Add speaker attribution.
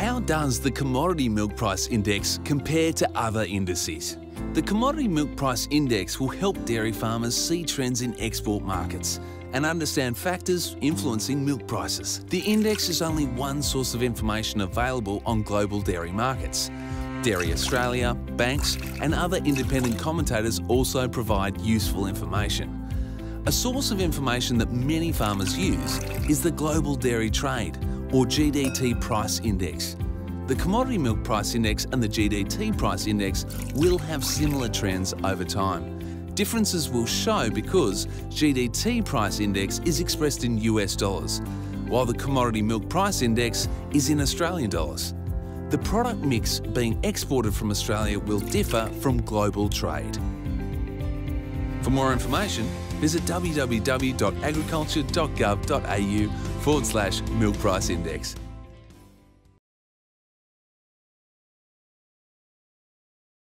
Speaker 1: How does the Commodity Milk Price Index compare to other indices? The Commodity Milk Price Index will help dairy farmers see trends in export markets and understand factors influencing milk prices. The index is only one source of information available on global dairy markets. Dairy Australia, banks and other independent commentators also provide useful information. A source of information that many farmers use is the Global Dairy Trade, or GDT Price Index. The Commodity Milk Price Index and the GDT Price Index will have similar trends over time. Differences will show because GDT Price Index is expressed in US dollars, while the Commodity Milk Price Index is in Australian dollars. The product mix being exported from Australia will differ from global trade. For more information, visit www.agriculture.gov.au forward slash milk price index.